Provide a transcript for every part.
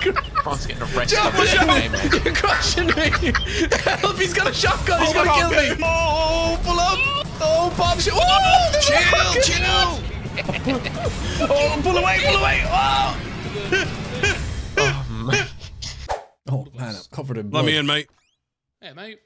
Jesus Christ. Brian's getting arrested. Jump, in this jump. game, mate. You're crushing me. Help, he's got a shotgun. He's Oh, gonna kill me. Oh, pull up. Oh, bomb shot. Oh, oh Chill, fucking- chill. Oh, pull away, pull away. Oh. Oh, oh mate. Oh, man, I'm covered in blood. Let me in, mate. Hey, mate.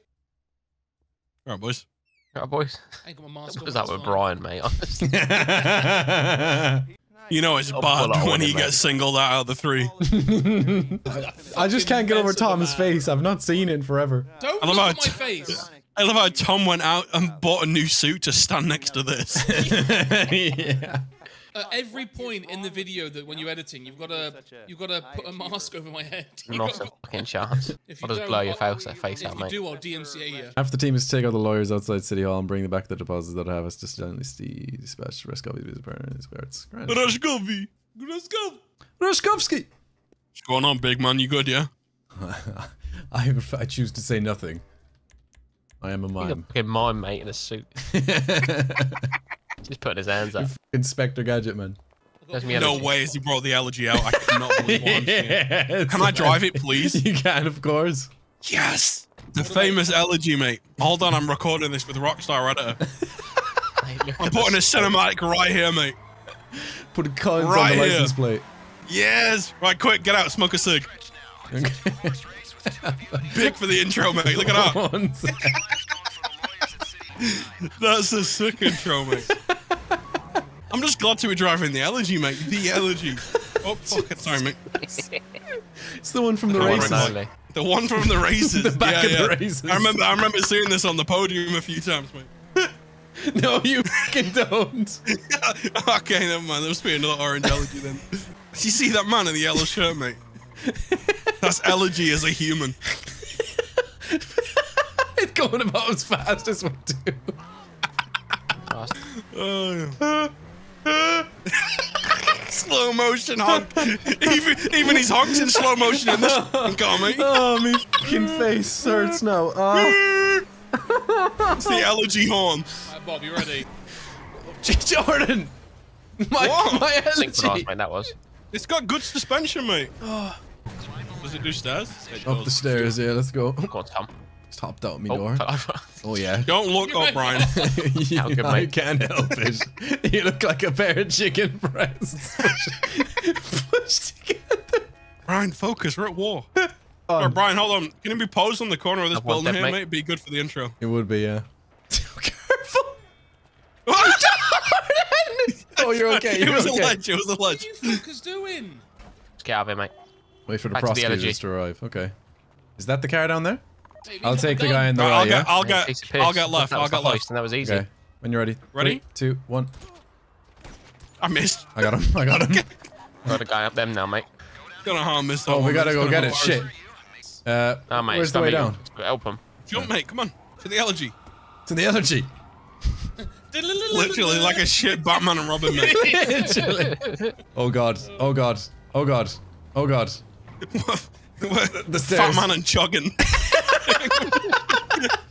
All right, boys. Right, boys. I ain't got my mask What was that with. Brian, mate? Honestly. You know it's I'll bad when he gets singled out of the three. I just can't get over Tom's mess of a man. face. I've not seen it in forever. Don't I look love at my how- face. I love how Tom went out and bought a new suit to stand next to this. yeah. Uh, At every point in the video that when you're editing, you've got to you've got to put a mask over my head. Not a fucking chance. if I'll just blow your I'll- face, face If you mate. do, I'll DMCA you. Half the team is to take out the lawyers outside City Hall and bring them back the deposits that have us disjointly dispatched to rest copies of his parents. Where it's grand. Rashkovi. Rashkov. Roskovsky! What's going on, big man? You good, yeah? I, I choose to say nothing. I am a He's a mime. fucking mime, mate, in a suit. Just putting his hands up. Inspector Gadget Man. There's me No energy. way has he brought the elegy out. I cannot believe what I'm seeing. Yes. Can I drive it, please? You can, of course. Yes! The famous elegy, mate. Hold on, I'm recording this with Rockstar Editor. Mate, I'm putting a cinematic right here, mate. Put coins on Right the here. license plate. Yes! Right, quick, get out, smoke a cig. Big for the intro, mate. Look at that. That's a sick intro, mate. I'm just glad to be driving the elegy, mate. The elegy. Oh, fuck it. Sorry, mate. It's the one from the The races. and only. The one from the races. The back yeah, of the yeah. races. I remember, I remember seeing this on the podium a few times, mate. No, you fucking don't. okay, never mind. There must be another orange elegy then. Do you see that man in the yellow shirt, mate? That's elegy as a human. it's going about as fast as we do. Oh, yeah. slow motion honk. even, even his honks in slow motion in this fucking car, mate. Oh, my fucking face hurts now. Oh. It's the elegy horn. Right, Bob, you ready? Jordan! My, What? my Synchronized, allergy. mate, that was. It's got good suspension, mate. Does it do stairs? It Up does. the stairs, yeah, let's go. Go on, Tom. Topped out me Oh, door. Oh, yeah. Don't look up, Brian. you, How I can't help it. You look like a pair of chicken breasts pushed, pushed together. Brian, focus. We're at war. Oh. Or Brian, hold on. Can you be posed on the corner of this I building here, mate. mate? Be good for the intro. It would be, yeah. Careful! it oh, oh, you're okay. You're was okay. a ledge. It was a What ledge. are you fuckers doing? Let's get out of here, mate. Wait for the Back to the prosecutors to arrive. Okay. Is that the car down there? Mate, I'll leave take the guy in the Right, right, I'll yeah? get. I'll Yeah, get. I'll piss. get left. I'll was get left. hoist, and that was easy. Okay. When you're ready. Ready? Three, two, one. I missed. I got him. I got him. Got a guy up them now, mate. Don't know how I missed that Oh, we gotta go gonna get go it. Shit. Uh, Oh, mate. where's it's the way down? Help him. Jump, mate. Come on. To the elegy. To the elegy. Literally like a shit Batman and Robin, mate. Literally. oh god. Oh god. Oh god. Oh god. The stairs. Fat man and chugging.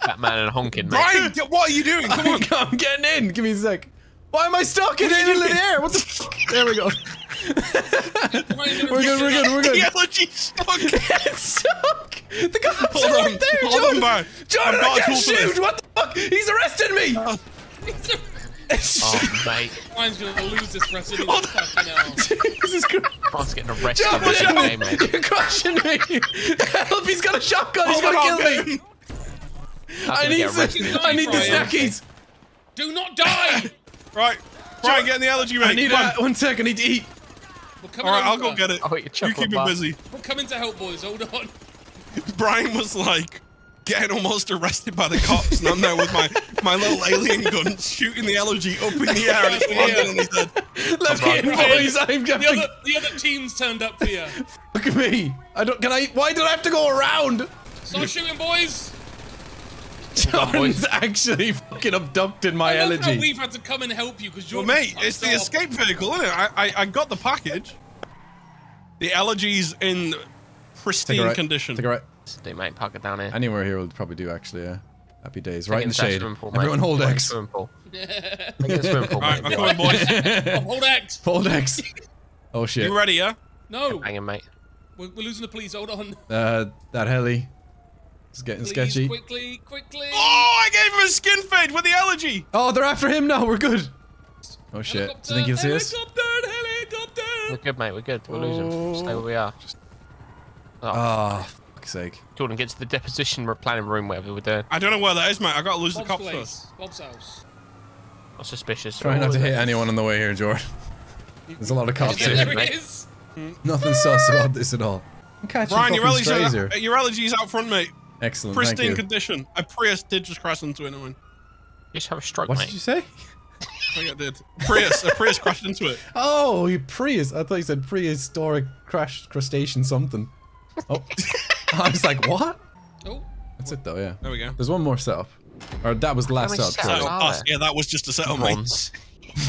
Batman and honking, mate. Brian, what are you doing? Come on. I'm getting in. Give me a sec. Why am I stuck in, in the air? What the? F- there we go. We're good. We're good. We're The good. elegy stuck. It's stuck. The cops Hold are on. right there, Hold John. on, Brian. John, I've I can't shoot. this. What the fuck? He's arrested me. Uh, Oh, mate. Mine's gonna lose this rest of his fucking hell. Jesus Christ. Brian's getting arrested John, in this John, game, mate. you're crushing me. Help! He's got a shotgun. He's gonna kill me. I need get the, arrested? I need the snackies. Do not die! Right. Brian, get in the elegy, mate. I need Come uh, one sec. I need to eat. All right, I'll go get it. Oh, You chocolate keep it bar. busy. We're coming to help, boys. Hold on. Brian was like getting almost arrested by the cops, and I'm there with my, my little alien gun shooting the elegy up in the air and it's landing on his head. Let me in, Brian. boys. I'm The going. other, the other team's turned up for you. Look at me. I don't. Can I? Why did I have to go around? Start shooting, boys. on, boys. John's actually fucking abducted my I love elegy. we've had to come and help you because you're. Well, mate, it's the escape vehicle, isn't it? I, I, I got the package. The elegy's in pristine a right. condition. Take a right. Do mate, park it down here. Anywhere here will probably do. Actually, yeah. Happy days. Take Right in the shade. swimming pool, mate. Everyone hold Take it in the X. Swimming pool. Take it swimming pool, All right. I'm coming, boys. Hold X. Hold X. Oh shit. You ready, yeah? No. Hang him, mate. We're, we're losing the police. Hold on. Uh, that heli. It's getting Please, sketchy. quickly, quickly. Oh, I gave him a skin fade with the elegy. Oh, they're after him now. We're good. Oh shit. Do you think he'll see us? Helicopter, helicopter. We're good, mate. We're good. We're losing. Stay where we are. Oh, Oh, fuck's sake. Jordan, get to the deposition or planning room, whatever we're doing. I don't know where that is, mate. I gotta lose the cops place. first. Bob's house. Not suspicious. Try not to hit anyone on the way here, Jordan. There's a lot of cops here. there mate. he is. Hmm. Nothing sus about this at all. I'm catching Brian, your fucking allergies, strays are, here. your allergies out front, mate. Excellent, thank Pristine you. condition. A Prius did just crash into anyone. You just have a stroke, What mate. did you say? I think it did. Prius, a Prius crashed into it. Oh, you Prius. I thought you said prehistoric crash crustacean something. Oh, I was like, what? Oh, That's it though, yeah. There we go. There's one more setup. Or that was the last many setup. setups sorry. are Oh, there? yeah, that was just a setup, mate. Bronze.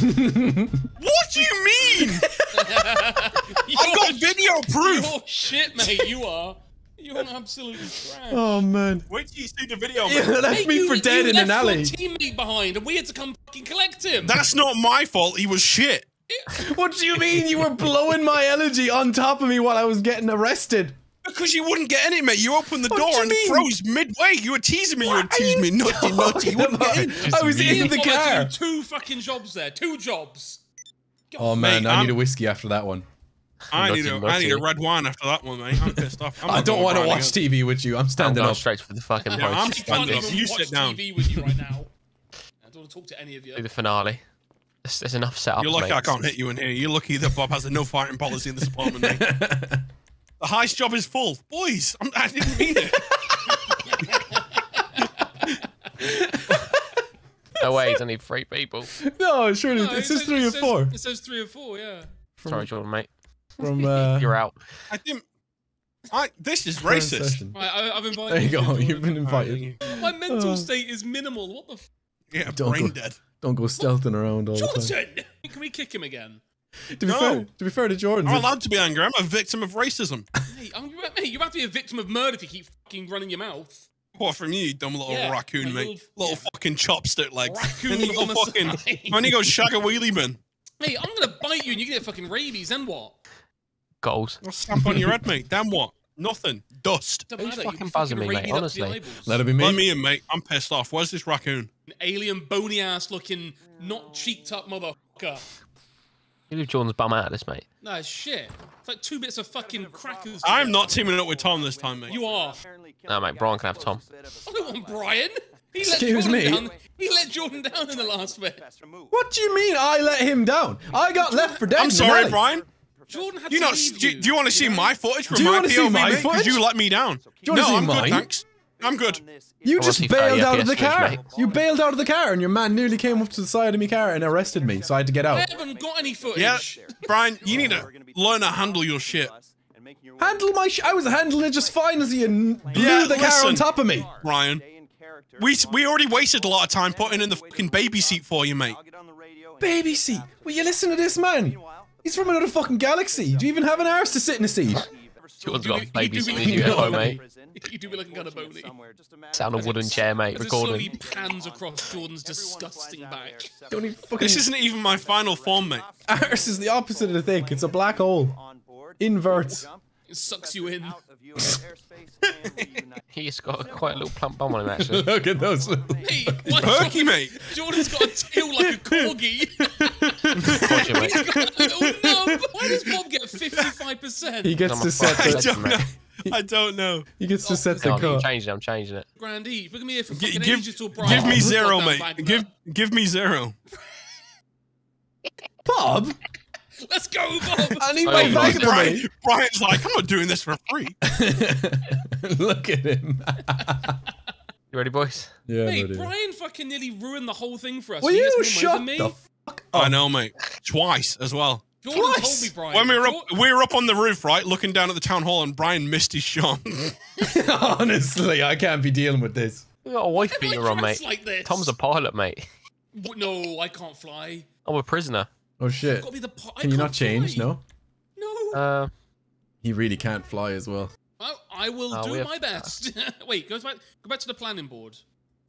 What do you mean? I've got video proof. You're shit, mate. You are. You're an absolute trash. Oh man. Wait till you see the video, You mate. left Mate, me you- for dead you in an left alley. Your teammate behind, and we had to come fucking collect him. That's not my fault. He was shit. What do you mean? You were blowing my energy on top of me while I was getting arrested. Because you wouldn't get in it, mate. You opened the What door and mean? froze midway. You were teasing me. You were teasing me. you Nutty, nutty. You wouldn't get in. I was me. in the You've got to car. Two fucking jobs there. Two jobs. Oh man, Mate, I need I'm- a whiskey after that one. I need, a, Nutty, I need a red wine after that one, mate. I'm pissed off. I'm I don't want to watch again. TV with you. I'm I'm standing going up. straight for the fucking Yeah, I'm standing can't up. even You watch sit down. TV with you right now. I don't want to talk to any of you. Do the finale. There's, there's enough setups, You're lucky mate. I can't hit you in here. You're lucky that Bob has a no fighting policy in this apartment, mate. The heist job is full. Boys, I'm, I didn't mean it. No way, he's only three people. no, surely No, it it says says- three it or says- four. It says three or four, yeah. Sorry, Jordan, mate. From uh, You're out. I didn't. I, this is racist. Right, I, I've invited There you go. Jordan. You've been invited. My mental Uh. state is minimal. What the f- Yeah, Don't brain go- dead. Don't go stealthing around all the time. Jordan? Can we kick him again? To be No. fair, to be fair to Jordan, I'm allowed to be angry. I'm a victim of racism. Hey, I'm, mate, you have to be a victim of murder if you keep fucking running your mouth. What from you, you dumb little Yeah, raccoon, a mate? little- Little yeah. fucking chopstick legs. Raccoon Then you fucking. When you go shag a wheelie bin, Hey, I'm gonna bite you and you get fucking rabies. Then what? Goals. I'll stamp on your head, mate. Then what? Nothing. Dust. Doesn't Who's matter, fucking get buzzing me, mate, rabied up to honestly? let it be me. Let me in, mate. I'm pissed off. Where's this raccoon? An alien, bony ass looking, not cheeked up motherfucker. You leave Jordan's bum out of this, mate. No, it's shit. It's like two bits of fucking crackers. I'm not teaming up with Tom this time, mate. You are. No, mate, Brian can have Tom. I don't want Brian. He let Excuse Jordan me? Down. He let Jordan down in the last bit. What do you mean I let him down? I got left for dead. I'm sorry, alley. Brian. Jordan had You to not? leave Do, you. do you want to see my footage from Do you my wanna see POV, my mate? 'Cause footage? you let me down. Do you wanna no, see I'm mine? good, thanks. I'm good. You wanna just bailed out of the car. mate. You bailed out of the car, and your man nearly came up to the side of my car and arrested me, so I had to get out. I out. haven't got any footage. Yeah, Brian, you need to learn to handle your shit. Handle my shit. I was handling it just fine as you blew Yeah, the car on top of me. Brian, We we already wasted a lot of time putting in the fucking baby seat for you, mate. Baby seat. Will you listen to this man? He's from another fucking galaxy. Do you even have an arse to sit in a seat? Jordan's You got do- a you baby do sitting really in know, UFO, mate. mate. You do be looking kind of bony. Sat on a wooden chair, mate, As it recording. pans across Jordan's disgusting back. Don't even fucking. This isn't even my final form, mate. arse is the opposite of the thing. It's a black hole. Inverts. It sucks you in. He's got quite a little plump bum on him, actually. Look at those. little- Hey, why Perky, mate. Jordan's got a tail like a corgi. Gotcha, mate. He's got a little nub. Why does Bob get 55%? He gets I'm to a set I the. don't know. I don't know. He gets to set the No, I'm changing it, I'm changing it. Grand Eve. Look at me here for G- fucking give ages till Brian. give me zero, mate. Give give me zero. Bob, Let's go, Bob. I need my you bag lost Brian. Brian's like, I'm not doing this for free. Look at him. You ready, boys? yeah, Hey, buddy. Brian fucking nearly ruined the whole thing for us. Will He you gets more money shut the fuck I know, mate. Twice as well. Jordan Twice? told me, Brian. When we were up, Jor- we were up on the roof, right, looking down at the town hall, and Brian missed his shot. Honestly, I can't be dealing with this. We got a wife Why am I beater on, mate. Like this? Tom's a pilot, mate. W- No, I can't fly. I'm a prisoner. Oh shit. Gotta be the. Po- I Can you can't change? fly. No. No. Uh, He really can't fly as well. Well, I will Oh, we do have- my best. Wait, go back. Go back to the planning board.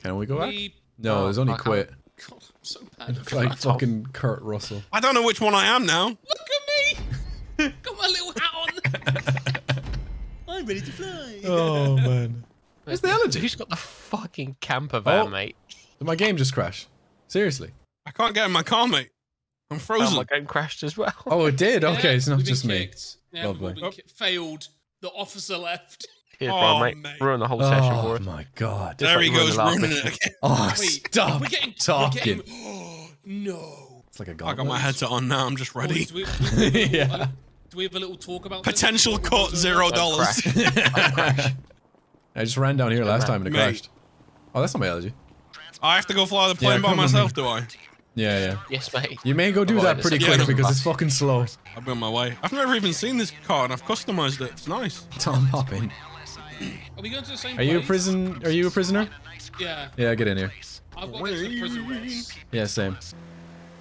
Can we go back? We. No, there's only I can't. quit. God, I'm so bad. Look Like Fuck off. fucking Kurt Russell. I don't know which one I am now. Look at me. Got my little hat on. I'm ready to fly. Oh man. Where's the elegy? Who's got the fucking camper van, Oh. mate? Did my game just crash? Seriously? I can't get in my car, mate. I'm Oh, frozen. my game crashed as well. Oh, it did. Yeah, Okay, it's not we've been just me. kicked. Yeah, Lovely. been oh. ki- failed. The officer left. Here's Oh, Brian, mate. mate. Ruin the whole session oh, for Oh my god. Just there like he goes, ruining mission. it again. Oh, Wait, stop we're getting, talking. We're getting, no. It's like a I gauntlet. got my headset on now. I'm just ready. Do we, do we- do we- Yeah. Do we have a little talk about? Potential before we cut zero dollars. I just ran down here last time and it Mate. crashed. Oh, that's not my elegy. I have to go fly the Yeah, plane by myself, do I? Yeah, yeah. Yes, mate. You may go do Oh, that pretty second. quick Yeah, because it's fucking slow. I'll be on my way. I've never even seen this car and I've customized it. It's nice. Tom, pop in. Are we going to the same Are you a place? prison? Are you a prisoner? Yeah. Yeah, get in here. I've got extra prison race. Yeah, same.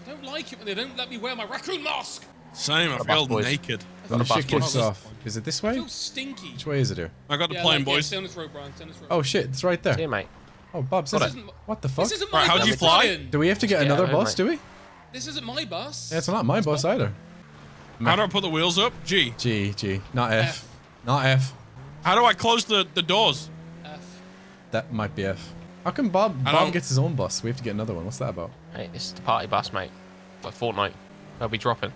I don't like it when they don't let me wear my raccoon mask. Same. I What feel naked. When the the bus shit kicks off. Is it this I way? feel stinky. Which way is it here? I got the Yeah, plane, like, yeah, boys. stay on this road, Brian. Stay on this road. Oh shit, it's right See there. you, mate. Oh, Bob says Got it. it. What the fuck? This isn't my Right, how'd you fly? Brian. Do we have to get Yeah, another bus, do we? This isn't my bus. Yeah, it's not my bus either. How do I put the wheels up? G. G, G. Not F. F. Not F. How do I close the, the doors? F. That might be F. How come Bob I Bob don't- gets his own bus? We have to get another one. What's that about? Hey, this is the party bus, mate. Like Fortnite. They'll be dropping.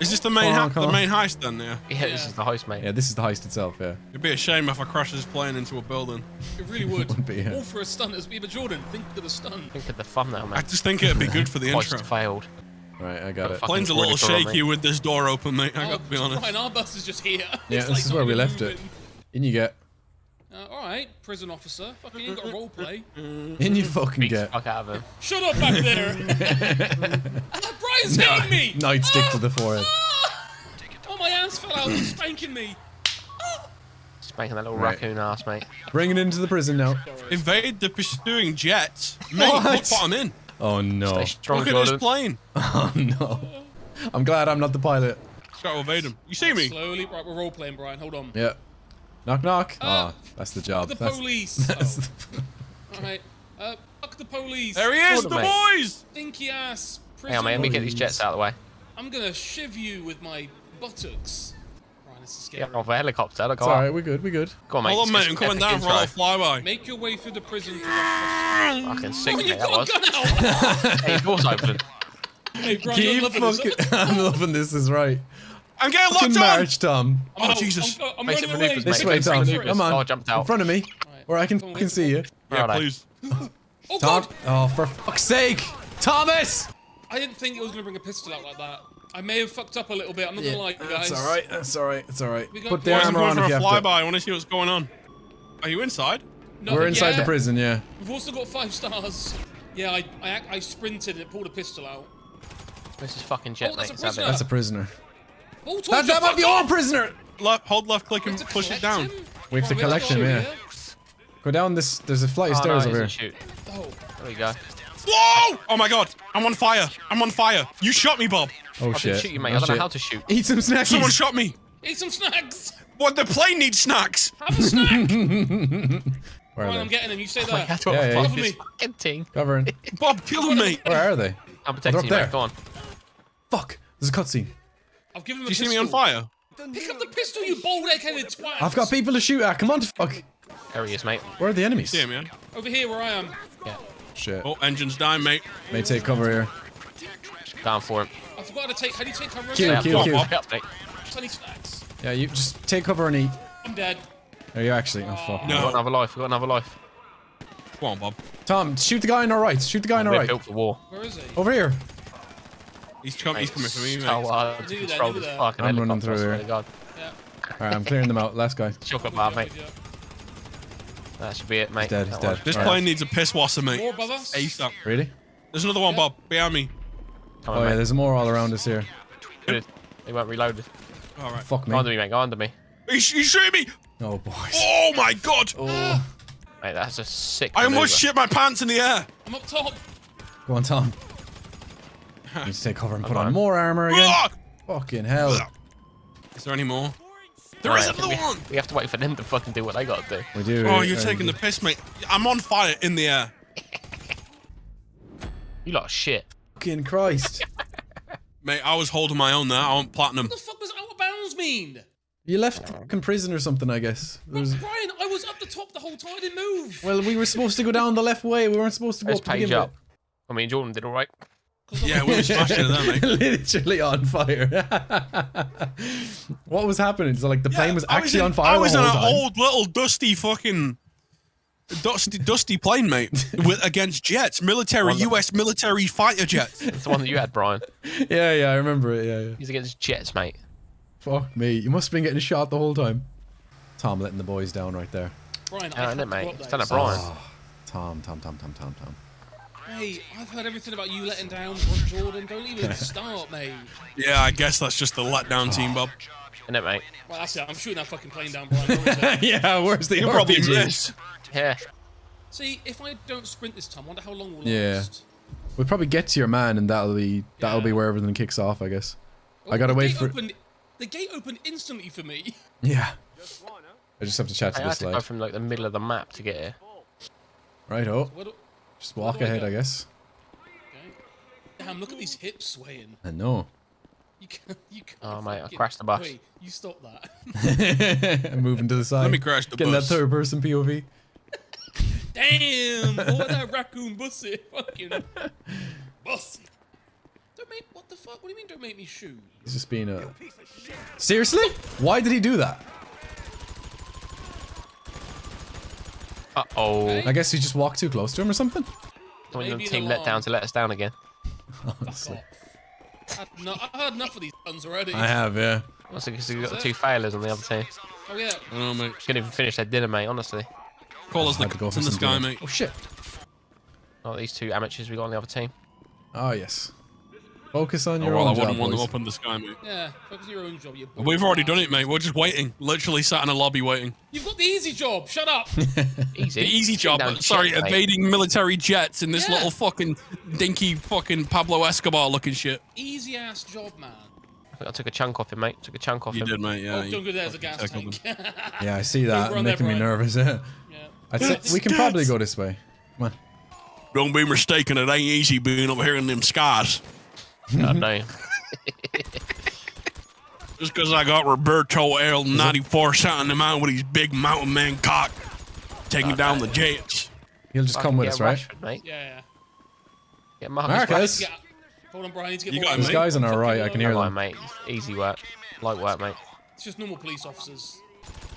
Is this the main Come on, ha- come the on. main heist then? Yeah. Yeah, this Yeah. is the host, mate. Yeah, this is the heist itself, yeah. It'd be a shame if I crashed this plane into a building. It really would. Would be, yeah. All for a stunt as Bieber Jordan. Think of the stunt. Think of the thumbnail, I mate. just think it'd be good for the Hoist intro. failed. Right, I got it. Fuck. Plane's a Fucking little forty for shaky with this door open, mate. I Oh, got to be honest. Brian, our bus is just here. Yeah, It's this like is not where we even left it. moving. In you get. Uh, all right, prison officer. Fucking ain't got a role play. In you fucking Beats get. fuck out of him. Shut up back there. ah, Brian's hitting me. Nightstick to the forehead. Ah! Oh, my hands fell out. He's spanking me. Spanking that little Right. raccoon ass, mate. Bring it into the prison now. Invade the pursuing jets. Mate, What? look what I'm in. Oh no. Stay strong, Look at Jordan. this plane. Oh no. I'm glad I'm not the pilot. Got to evade him. You see me? Slowly. Right, we're role playing, Brian. Hold on. Yeah. Knock knock. Uh, oh, that's the job. The that's, police. That's oh, the, all right. Uh, fuck the police. There he is, Jordan, the mate. boys. Stinky ass. Hang Prison on, mate. Let me get these jets out of the way. I'm gonna shiv you with my buttocks. Brian, this is scary. Get off a helicopter. Look, it's go alright, we're good, we're good. Go on, mate. Hold on, mate. I'm coming down for a epic little flyby. Make your way through the prison. To intro. Fucking sick, oh, mate. you've That got was. a gun. Hey, doors open. hey, Brian, you're Keep loving this. fucking. I'm loving this. Is right. I'm getting locked on. march, Tom. I'm Oh. Jesus. I'm, I'm Basic running away. This way, Basic Tom. Come on. Oh, I jumped out. In front of me, Right. where I can Come fucking see you. Yeah, please. Oh Tom. God! Oh, for fuck's sake, Thomas. I didn't think it was gonna bring a pistol out like that. I may have fucked up a little bit. I'm not gonna lie, guys. That's all right. That's all right. It's all right. We Put the boys I'm armor going on for if a flyby. I want to see what's going on. Are you inside? No, We're inside yeah. the prison. Yeah. We've also got five stars. Yeah, I, I, I sprinted and it pulled a pistol out. This is fucking jet, Oh, that's mate. a prisoner. That's a prisoner. Oh, That, that might be off! our prisoner. Left, hold left click and push it down. him? We have to Oh, collect let's him. go Yeah. here. Go down this. There's a flight of Oh, stairs no, over here. shoot. Oh, There we go. Whoa! Oh my god! I'm on fire! I'm on fire! You shot me, Bob! Oh I shit. shoot you, mate. Oh, I don't know how to shoot. Eat some snacks! Someone shot me! eat some snacks. What? The plane needs snacks! Have a snack. Where Right, are I'm getting them. You stay Mate, there. how do I Yeah, yeah, fuck yeah. this fucking thing? Covering. Bob, kill me! Where are they? I'm they're protecting up you, there. mate. Go on. Fuck. There's a cutscene. I've given him Do a you see me on fire? Pick up the pistol, you bald-headed twat. I've got people to shoot at. Come on, fuck. There he is, mate. Where are the enemies? See him, man. Over here where I am. Yeah. Shit. Oh, engine's dying, mate. May take cover here. Down for him. I forgot how to take. How do you take cover? Kill, Stay again? up, kill, kill. Bob. Stay up, mate. Twenty snacks. Yeah, you just take cover and eat. I'm dead. Are you actually? Oh fuck. We've got another life. We've got another life. Come on, Bob. Tom, shoot the guy on our right. Shoot the guy on our right. built for war. Where is he? Over here. He's, com- he's coming for me, mate. So hard to control this fucking I'm running through here. God. Yeah. Alright, I'm clearing them out. Last guy. Chocolate Good bar, job, mate. That should be it, mate. dead, he's dead. This Right. plane needs a Pisswasser, mate. More above us. ASAP. Really? There's another one, Yeah. Bob. Behind me. Come Oh on, yeah, mate. there's more all around us here. Good. They weren't reloaded. All right. Fuck Go me. under me, mate. Go under me. He's, he's shooting me! Oh boys. Oh my god! Oh. Mate, that's a sick I almost shit my pants in the air! I'm up top. Go on, Tom. Need to take cover and put on on. more armor again. Fucking hell. Is there any more? There Alright, is I think we, one! we have to wait for them to fucking do what they gotta do. We do. Oh, you're uh, taking the piss, mate. I'm on fire in the air. You lot of shit. Fucking Christ. Mate, I was holding my own there. I want platinum. What the fuck does out of bounds mean? You left fucking prison or something, I guess. There was- Brian, I was up the top the whole time. I didn't move. well, we were supposed to go down the left way. We weren't supposed to go Let's up to begin page up. I mean, Jordan did all right. Yeah, we were smashing it, mate. Literally on fire. what was happening? So like the plane was I actually in- on fire I was in an time. old little dusty fucking dusty dusty plane, mate, with against jets, military Wonderful. U.S. military fighter jets. It's the one that you had, Brian. Yeah, yeah, I remember it. Yeah, yeah. He's against Jets, mate. Fuck me. You must have been getting shot the whole time. Tom letting the boys down right there. Brian, Yeah, I I know, had mate. go up It's there. done it, Brian. Ah, Tom, Tom, Tom, Tom, Tom, Tom. Hey, I've heard everything about you letting down Jordan. Don't even start, mate. Yeah, I guess that's just the letdown oh. team, Bob. Isn't it, mate? Well, that's it. I'm shooting that fucking plane down, Brian. What was it? yeah, where's the You probably RPG? missed. Yeah. See, if I don't sprint this time, I wonder how long we'll Yeah. last. We'll probably get to your man, and that'll be that'll be Yeah. where everything kicks off, I guess. Oh, I gotta wait for- Opened, the gate opened instantly for me. Yeah. I just have to chat to I had this to go from like the middle of the map to get here. Right, oh, What do- just walk do I ahead. I guess. okay. Damn, look at these hips swaying. I know. You can't, you can't Oh, mate, I crashed the bus. Wait, you stop that. I'm Moving to the side. Let me crash the Getting bus. that third person POV. Damn! What that raccoon bussy? Fucking bussy. Don't make what the fuck? What do you mean? Don't make me shoot? He's just being a. Seriously? Why did he do that? Uh oh. I guess he just walked too close to him or something. When the Maybe team let down to let us down again. Honestly. I've had, no, I've had enough of these guns already. I have, yeah. Also, because we've got the two failures on the other team. Oh yeah. Oh, mate. Couldn't even finish their dinner, mate, honestly. Call us the go in the sky, mate. Oh shit. Not these two amateurs we got on the other team. Oh yes. Focus on Oh, your well, I own wouldn't job, want them up in the sky, mate. Yeah. Focus on your own job. You. We've already done it, mate. We're just waiting. Literally sat in a lobby waiting. You've got the easy job. Shut up. Easy. The easy job, down, but sorry, check, mate. evading military jets in this Yeah. little fucking dinky fucking Pablo Escobar looking shit. easy ass job, man. I took a chunk off him, mate. Took a chunk off You him. did, mate. Yeah. oh, you don't go there as a gas tank. Yeah, I see that. run there, making me nervous. Yeah. yeah. I'd say we can probably go this way. Come on. Don't be mistaken. It ain't easy being up here in them skies. God mm-hmm. damn. Just because I got Roberto L. 94 shot in the mountain with his big mountain man cock taking down the jets. He'll just come with us, right? Rashford, mate. Yeah. yeah. Get Marcus. Marcus. Yeah. Hold on, Brian. I need to get You got him, eyes. guys on our right, I can hear Come them. on, mate. Easy work. Light work, mate. It's just normal police officers.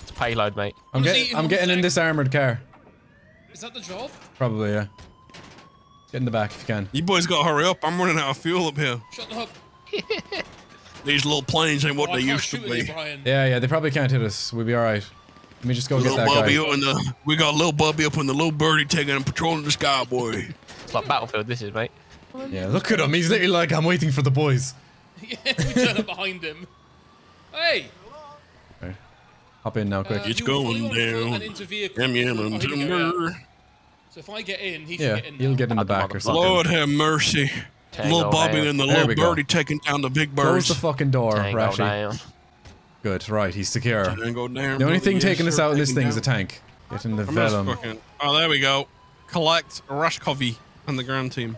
It's payload, mate. I'm, I'm get, I'm getting in sec. this armored car. Is that the job? Probably, yeah. Get in the back if you can. You boys got to hurry up. I'm running out of fuel up here. Shut up. These little planes ain't what Oh, they used to shoot at you, be. Brian. Yeah, yeah, they probably can't hit us. We'll be alright. Let me just go Little get that Bubby guy. up in the, we got little Bubby up in the little birdie taking and patrolling the sky, boy. It's like Battlefield, this is, mate. Yeah, look at him. He's literally like, I'm waiting for the boys. yeah, we turn up behind him. Hey! Right. Hop in now, quick. Uh, It's going down. and into vehicle. Yum yum and here we go, yeah. timber. So if I get in, he yeah, should get in he'll now. get in the back or something. Lord have mercy. Tango little Bobby down. and the There little we go. birdie taking down the big Close the fucking door, Tango Rashi. down. Good, right, he's secure. And go down, The only thing taking us out in this taking thing is a tank. Get in the I'm Velum. fucking- Oh, there we go. Collect Rashkovi and the ground team.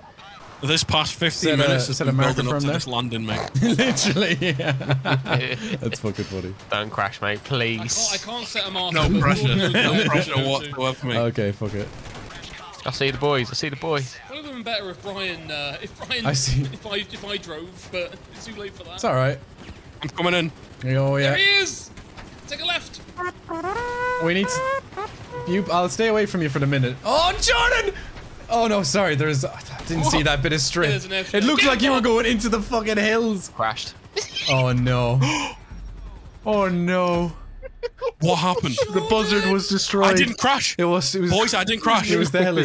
This past 15 Set a- minutes has set a been building up from to there. this landing, mate. Literally, yeah. That's fucking funny. Don't crash, mate, I can't, I please. can't set a marker. No pressure. No pressure to go to. whatsoever, mate. Okay, fuck it. I see the boys. I see the boys. Probably would have been better if Brian, uh, if Brian, I see. if I, if I drove, but it's too late for that. It's alright. I'm coming in. Oh, yeah. There yeah. he is! Take a left. We need to... You, I'll stay away from you for the minute. Oh, Jordan! Oh, no, sorry. There's... I didn't see that bit of strip. There's It extra- looked Get like you were going into the fucking hills. Crashed. Oh, no. Oh, no. What happened? The buzzard was destroyed. I didn't crash. It was... It was... Boys, I didn't crash. It was the heli.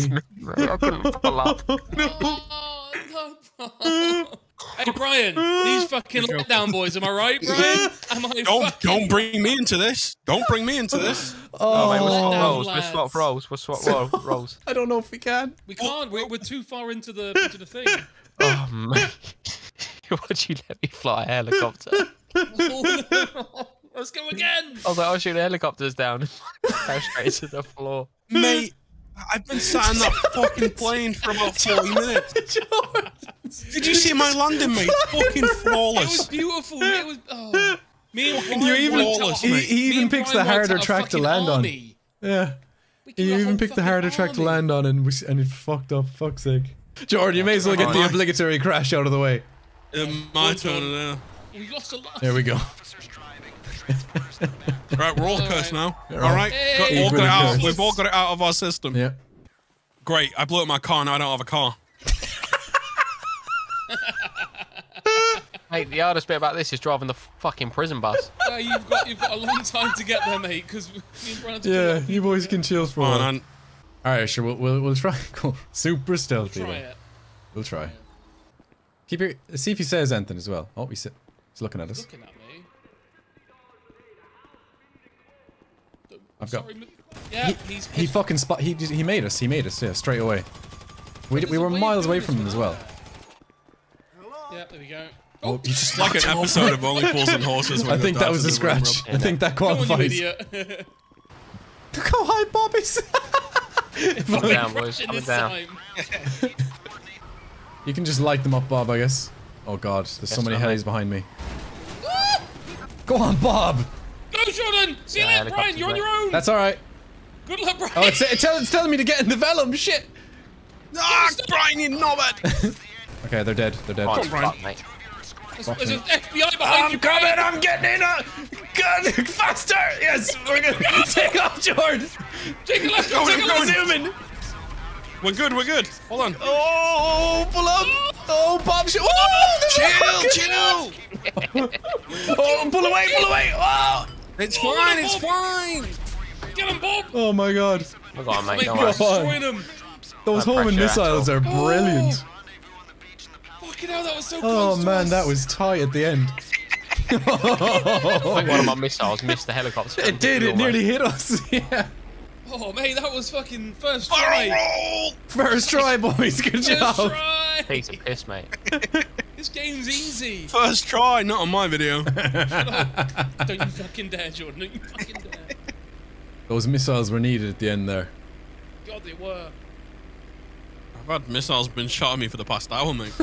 I couldn't pull up. Oh, no. hey, Brian, these fucking letdown boys, am I right, Brian? Am I Don't fucking... don't bring me into this. Don't bring me into this. Oh, mate, we'll swap down, roles. We'll swap roles. We'll swap ro- roles. I don't know if we can. We can't, we're, we're too far into the, into the thing. Oh, mate. Why'd you let me fly a helicopter? Let's go again! I was like, I'll shoot the helicopters down. Go straight to the floor. Mate, I've been sat in that fucking plane for about 40 minutes. Did you see my landing, mate? Fucking It was flawless. beautiful. It was. Oh. Me and Brian You even worked out Flawless, a- he, mate. he even picks Brian the harder track to land army. on. Yeah. We He even picked the fucking harder track to land on and, we, and it fucked up. Fuck's sake. Jordan, you may as well get the obligatory crash out of the way. Um, my turn now. We lost a lot. There we go. Right, we're all Alright. cursed now. All all- right, Hey. got, all got it out. cursed. We've all got it out of our system. Yeah. Great. I blew up my car. Now I don't have a car. Mate, the hardest bit about this is driving the fucking prison bus. Uh, you've got you've got a long time to get there, mate. Because me and Brian had to kill Yeah, you boys can chill for a while. Alright, sure, we'll, we'll, we'll try. Super stealthy. Try then. it. We'll try. Keep your. See if he says anything as well. Oh, he's, he's looking at us. Looking at I've got. Sorry, m- yeah, he's He fucking spot. He he made us. He made us. Yeah, straight away. We, we were miles away from him as well. Yeah, there we go. Oh, oh he just Like an knocked episode of Only Fools and Horses. I think that was a in the room scratch. I think that Come on, you qualifies. Look how high Bob is. Calm down, boys. In Calm this down. you can just light them up, Bob. I guess. Oh God, there's so many sir, helis behind me. Go on, Bob. Go, Jordan! See you Yeah, later, Brian. You're on your own. That's all right. Good luck, Brian. Oh, it's, it's, tell- it's telling me to get in the Velum. Shit. Ah, Brian, you knobhead! Okay, they're dead. They're dead. Fine, Brian. fuck, mate. There's, there's an FBI behind you. coming. I'm getting in. A... Good. Faster. Yes. We're gonna take off, George. Take a left. Going, Take a going. left. Zoom in. We're good, we're good. Hold on. Oh, pull up. Oh, Bob. Sh- oh, Chill, chill. Oh, pull away. Pull away. Oh. It's Oh, fine, Bob. it's fine. Get him, Bob. Oh my God. We're gone, mate. Mate, Don't worry. God. him. Those No homing missiles are brilliant. Fucking hell, that was so Oh close to man, us. that was tight at the end. I think one of my missiles missed the helicopter. It did. It nearly hit us. yeah. Oh, mate, that was fucking first try. First try, boys. Good First job. try. Piece of piss, mate. This game's easy. First try, not on my video. Don't you fucking dare, Jordan. Don't you fucking dare. Those missiles were needed at the end there. God, they were. I've had missiles been shot at me for the past hour, mate.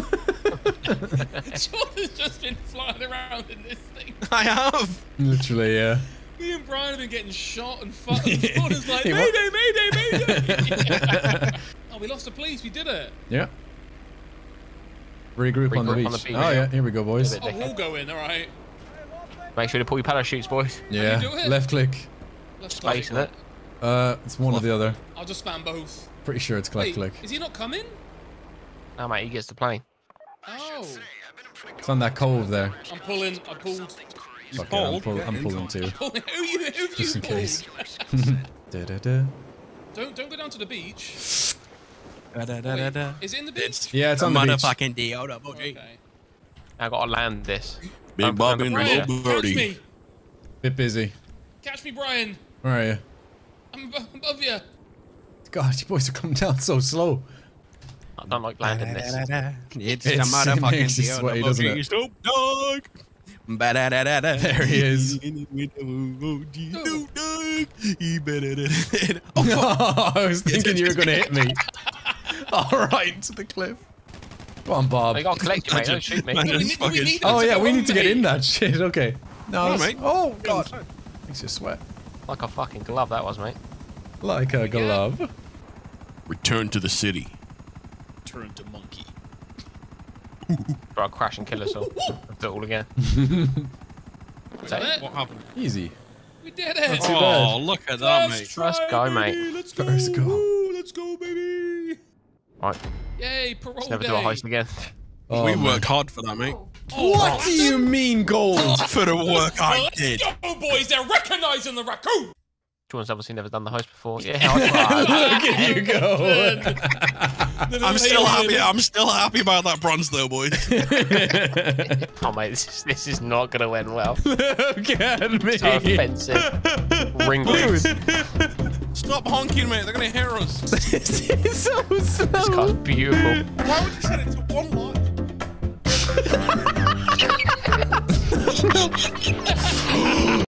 Jordan's just been flying around in this thing. I have. Literally, yeah. Me and Brian have been getting shot and fucked. Jordan's like, He wa- Mayday, Mayday, Mayday. oh, we lost the police. We did it. Yeah. Regroup, on, the beach. on the beach. Oh yeah, here we go, boys. Give it Oh, we'll go in. All right. Make sure to pull your parachutes, boys. Yeah. do it? Left click. Space in it. Uh, it's one or the other. I'll just spam both. Pretty sure it's left click. is he not coming? No, mate, he gets the plane. Oh, It's on that cove there. I'm pulling. I pulled. Fuck it, I'm, pulled. pull, I'm pulling too. Pulling. Who you? Who Just you in pulled? case. Da da da. Don't don't go down to the beach. Da-da-da-da-da. Is it in the beach? Yeah, it's on the beach. Motherfucking Deoda, Okay. I gotta land this. Big Don't Bob under and. Low Brian, catch me. Bit busy. Catch me, Brian. Where are you? I'm above you. God, you boys are coming down so slow. I don't like landing this. It's, It's- the it motherfucking makes you sweaty, doesn't it? Snoop Dogg. There he is. Snoop Dogg. Oh. He better- I was thinking you were going to hit me. All right, to the cliff. Go on, Bob. Oh, I gotta collect you, mate. Don't shoot me. Man, We it's we need- Oh yeah, we need to get mate. in that shit. Okay. No, Come on, that's- mate. oh god, makes you sweat Like a fucking glove that was, mate. like a glove. Return to the city. Turn to monkey. Bro, I'll crash and kill us all. Do it all again. Is? What happened? Easy. We did it. Oh, look at that, First mate. try, First go, mate. Let's go. First go. Let's go, baby. Right, Yay, parole let's never day. do a heist again. Oh, we man. worked hard for that, mate. Oh, oh, What do you mean gold? For the work Well, I oh, let's did. go, boys. They're recognizing the raccoon. Jordan's obviously never done the heist before. Yeah, I Look at you go. I'm still happy. I'm still happy about that bronze, though, boys. Oh, mate, this is, this is not gonna end well. Look at me. So offensive. Ring Dude, Stop honking, mate. They're gonna hear us. this is so This slow. car's beautiful. Why would you set it to one line?